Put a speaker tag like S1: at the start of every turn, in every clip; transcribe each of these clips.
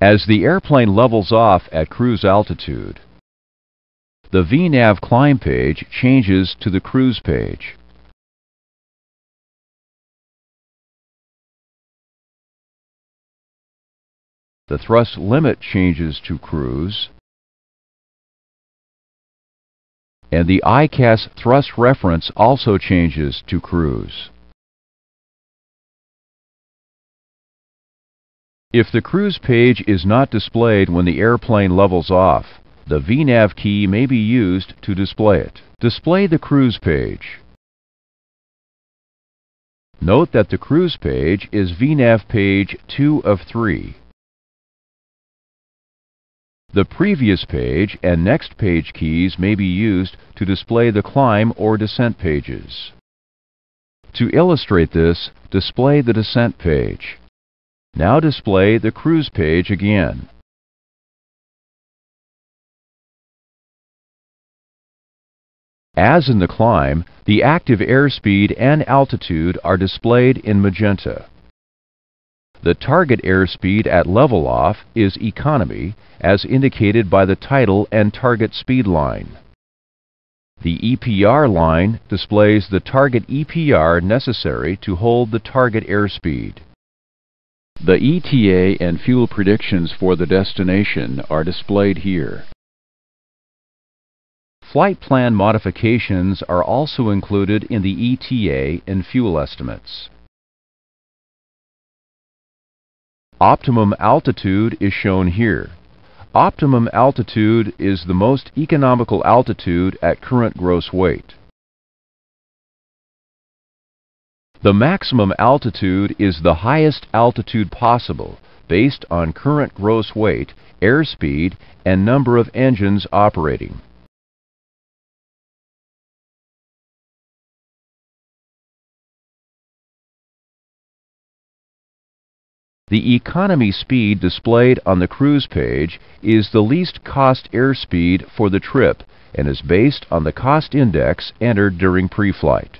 S1: As the airplane levels off at cruise altitude, the VNAV climb page changes to the cruise page. The thrust limit changes to cruise, and the EICAS thrust reference also changes to cruise. If the cruise page is not displayed when the airplane levels off, the VNAV key may be used to display it. Display the cruise page. Note that the cruise page is VNAV page 2 of 3. The previous page and next page keys may be used to display the climb or descent pages. To illustrate this, display the descent page. Now display the cruise page again. As in the climb, the active airspeed and altitude are displayed in magenta. The target airspeed at level off is economy as indicated by the title and target speed line. The EPR line displays the target EPR necessary to hold the target airspeed. The ETA and fuel predictions for the destination are displayed here. Flight plan modifications are also included in the ETA and fuel estimates. Optimum altitude is shown here. Optimum altitude is the most economical altitude at current gross weight. The maximum altitude is the highest altitude possible based on current gross weight, airspeed, and number of engines operating. The economy speed displayed on the cruise page is the least cost airspeed for the trip and is based on the cost index entered during pre-flight.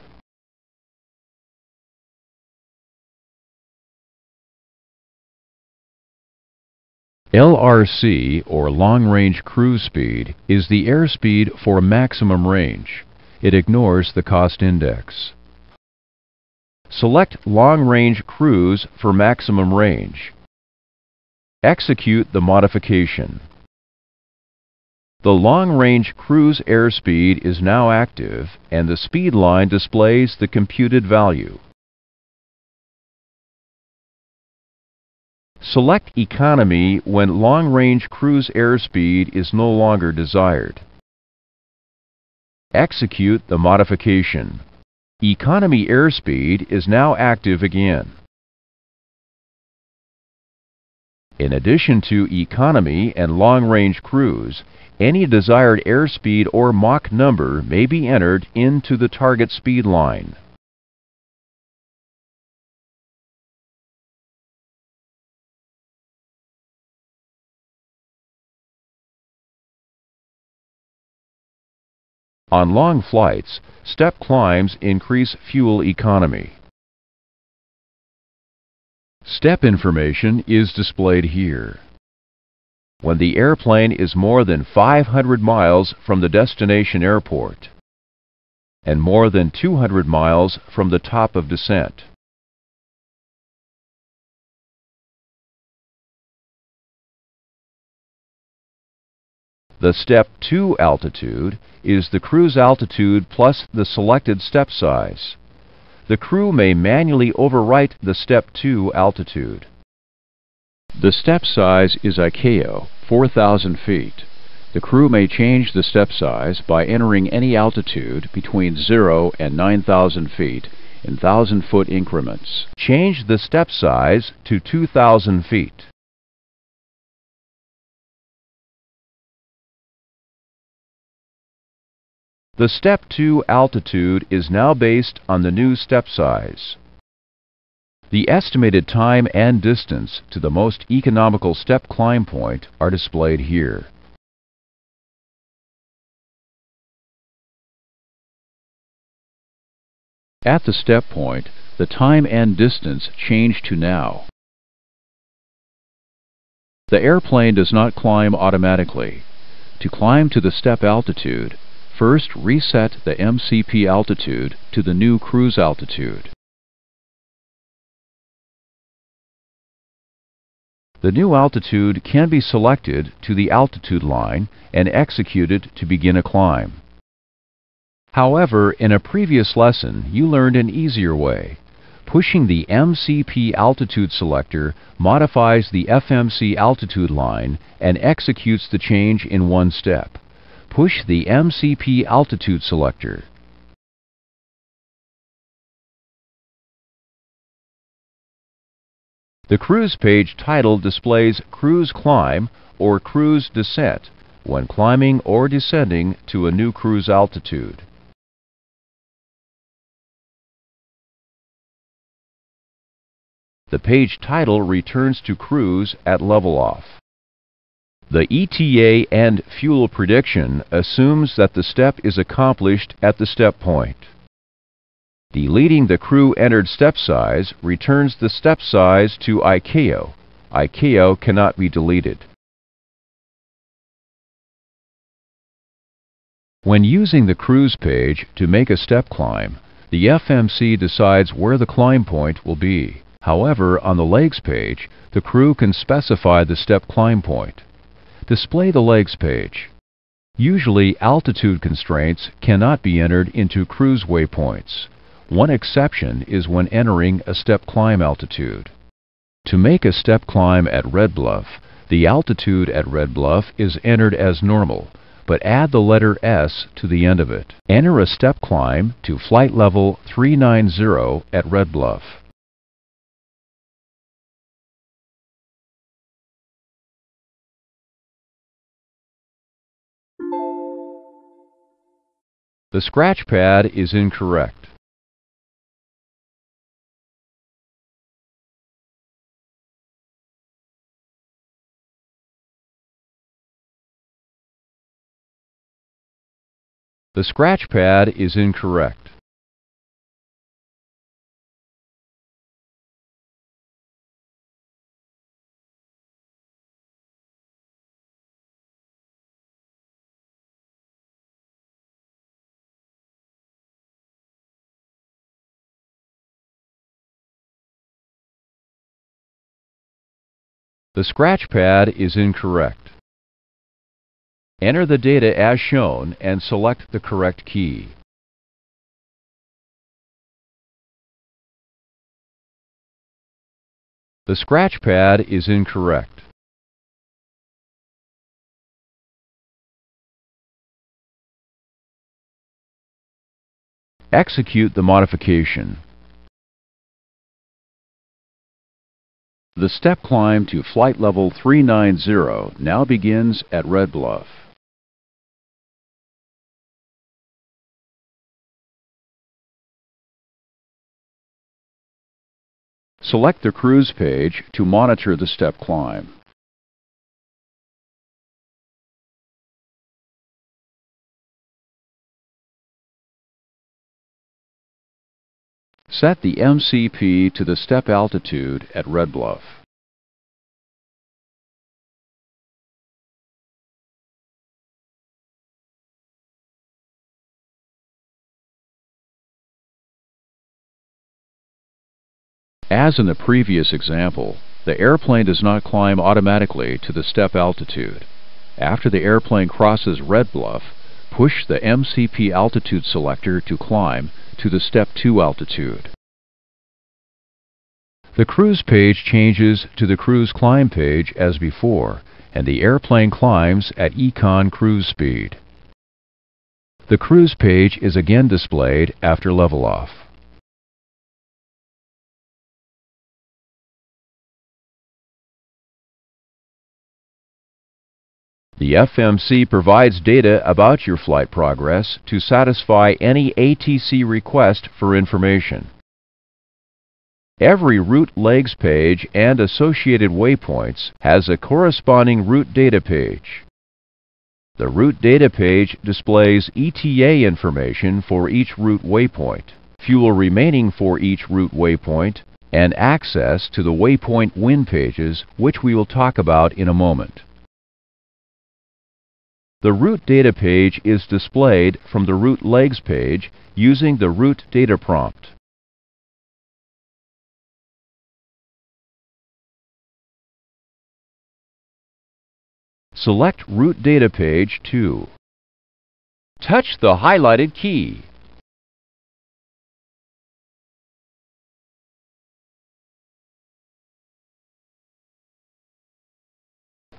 S1: LRC, or Long Range Cruise Speed, is the airspeed for maximum range. It ignores the cost index. Select Long Range Cruise for maximum range. Execute the modification. The Long Range Cruise airspeed is now active and the speed line displays the computed value. Select Economy when long-range cruise airspeed is no longer desired. Execute the modification. Economy airspeed is now active again. In addition to economy and long-range cruise, any desired airspeed or Mach number may be entered into the target speed line. On long flights, step climbs increase fuel economy. Step information is displayed here. When the airplane is more than 500 miles from the destination airport and more than 200 miles from the top of descent. The Step 2 altitude is the cruise altitude plus the selected step size. The crew may manually overwrite the Step 2 altitude. The step size is ICAO, 4,000 feet. The crew may change the step size by entering any altitude between 0 and 9,000 feet in 1,000-foot increments. Change the step size to 2,000 feet. The Step 2 altitude is now based on the new step size. The estimated time and distance to the most economical step climb point are displayed here. At the step point, the time and distance change to now. The airplane does not climb automatically. To climb to the step altitude, first reset the MCP altitude to the new cruise altitude. The new altitude can be selected to the altitude line and executed to begin a climb. However, in a previous lesson, you learned an easier way. Pushing the MCP altitude selector modifies the FMC altitude line and executes the change in one step. Push the MCP altitude selector. The cruise page title displays Cruise Climb or Cruise Descent when climbing or descending to a new cruise altitude. The page title returns to cruise at level off. The ETA and fuel prediction assumes that the step is accomplished at the step point. Deleting the crew entered step size returns the step size to ICAO. ICAO cannot be deleted. When using the cruise page to make a step climb, the FMC decides where the climb point will be. However, on the legs page, the crew can specify the step climb point. Display the legs page. Usually, altitude constraints cannot be entered into cruise waypoints. One exception is when entering a step climb altitude. To make a step climb at Red Bluff, the altitude at Red Bluff is entered as normal, but add the letter S to the end of it. Enter a step climb to flight level 390 at Red Bluff. The scratch pad is incorrect. The scratch pad is incorrect. The scratch pad is incorrect. Enter the data as shown and select the correct key. The scratch pad is incorrect. Execute the modification. The step climb to flight level 390 now begins at Red Bluff. Select the cruise page to monitor the step climb. Set the MCP to the step altitude at Red Bluff. As in the previous example, the airplane does not climb automatically to the step altitude. After the airplane crosses Red Bluff, push the MCP altitude selector to climb to the Step 2 altitude. The cruise page changes to the cruise climb page as before, and the airplane climbs at Econ cruise speed. The cruise page is again displayed after level off. The FMC provides data about your flight progress to satisfy any ATC request for information. Every route legs page and associated waypoints has a corresponding route data page. The route data page displays ETA information for each route waypoint, fuel remaining for each route waypoint, and access to the waypoint wind pages, which we will talk about in a moment. The route data page is displayed from the route legs page using the route data prompt. Select Route Data Page 2. Touch the highlighted key.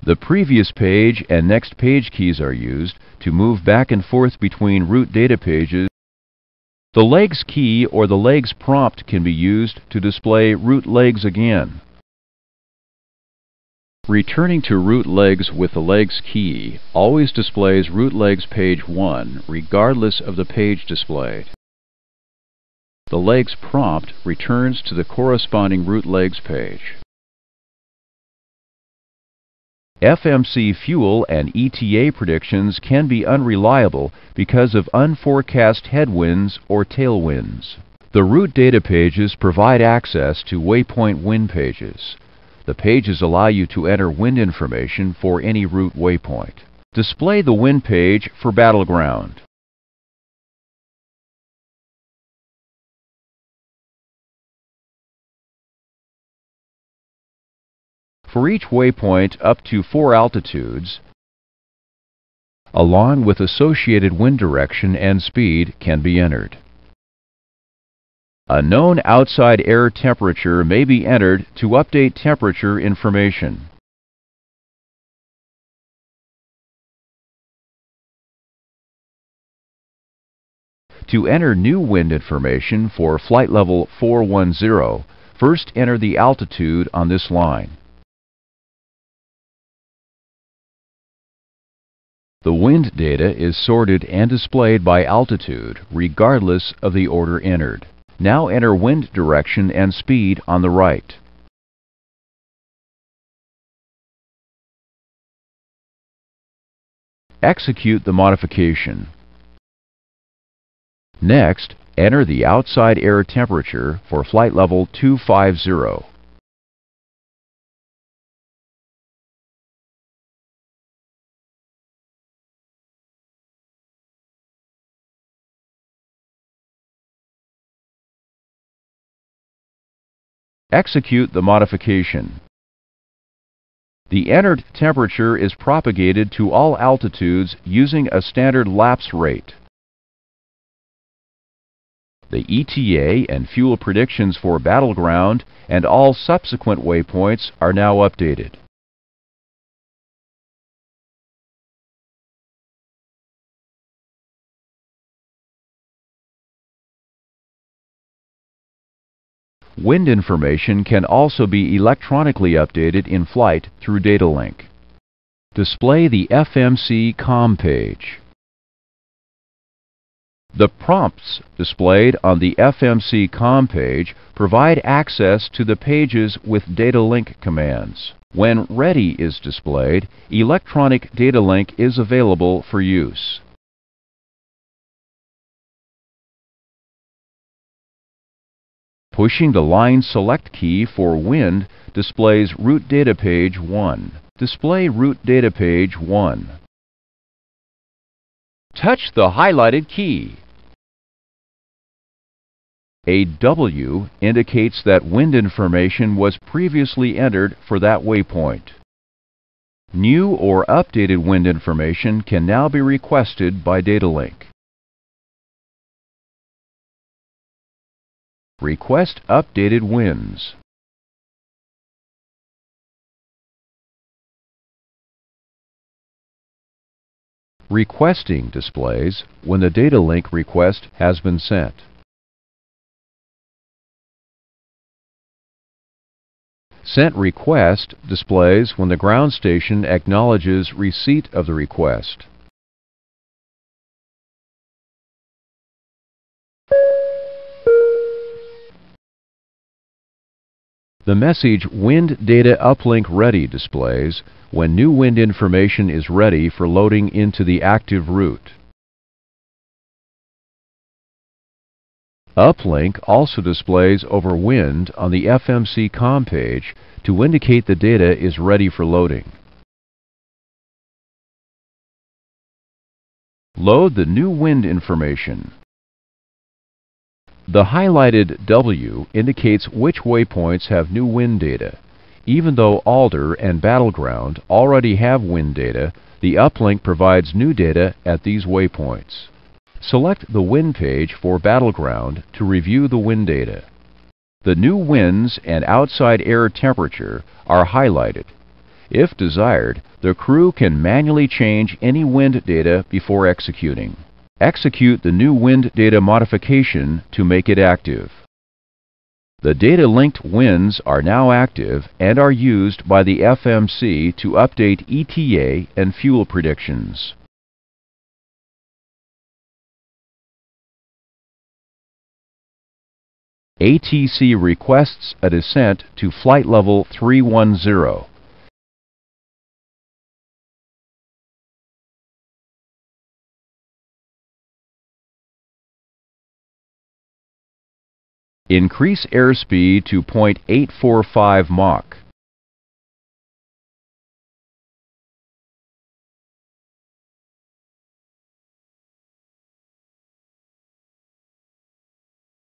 S1: The previous page and next page keys are used to move back and forth between route data pages. The legs key or the legs prompt can be used to display route legs again. Returning to route legs with the legs key always displays route legs page 1 regardless of the page displayed. The legs prompt returns to the corresponding route legs page. FMC fuel and ETA predictions can be unreliable because of unforecast headwinds or tailwinds. The route data pages provide access to waypoint wind pages. The pages allow you to enter wind information for any route waypoint. Display the wind page for Battleground. For each waypoint up to four altitudes, along with associated wind direction and speed can be entered. A known outside air temperature may be entered to update temperature information. To enter new wind information for flight level 410, first enter the altitude on this line. The wind data is sorted and displayed by altitude, regardless of the order entered. Now enter wind direction and speed on the right. Execute the modification. Next, enter the outside air temperature for flight level 250. Execute the modification. The entered temperature is propagated to all altitudes using a standard lapse rate. The ETA and fuel predictions for Battleground and all subsequent waypoints are now updated. Wind information can also be electronically updated in flight through DataLink. Display the FMC COM page. The prompts displayed on the FMC COM page provide access to the pages with data link commands. When Ready is displayed, electronic data link is available for use. Pushing the line select key for wind displays route data page 1. Display route data page 1. Touch the highlighted key. A W indicates that wind information was previously entered for that waypoint. New or updated wind information can now be requested by DataLink. Request updated winds. Requesting displays when the data link request has been sent. Sent request displays when the ground station acknowledges receipt of the request. The message Wind Data Uplink Ready displays when new wind information is ready for loading into the active route. Uplink also displays over wind on the FMC COM page to indicate the data is ready for loading. Load the new wind information. The highlighted W indicates which waypoints have new wind data. Even though Alder and Battleground already have wind data, the uplink provides new data at these waypoints. Select the wind page for Battleground to review the wind data. The new winds and outside air temperature are highlighted. If desired, the crew can manually change any wind data before executing. Execute the new wind data modification to make it active. The data-linked winds are now active and are used by the FMC to update ETA and fuel predictions. ATC requests a descent to flight level 310. Increase airspeed to 0.845 Mach.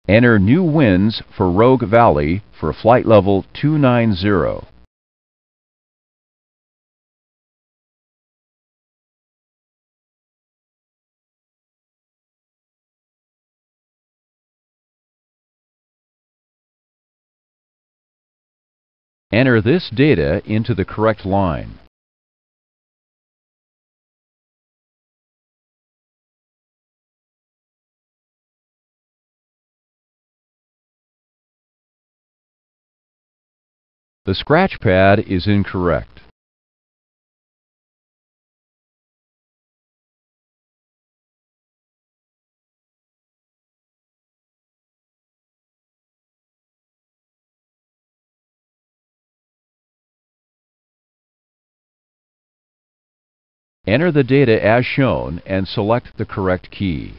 S1: Enter new winds for Rogue Valley for flight level 290. Enter this data into the correct line. The scratch pad is incorrect. Enter the data as shown and select the correct key.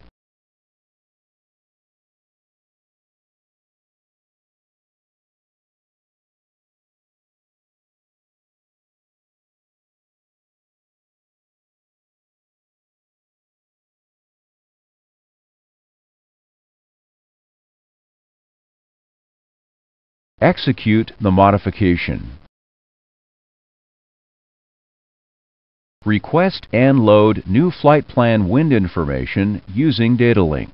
S1: Execute the modification. Request and load new flight plan wind information using DataLink.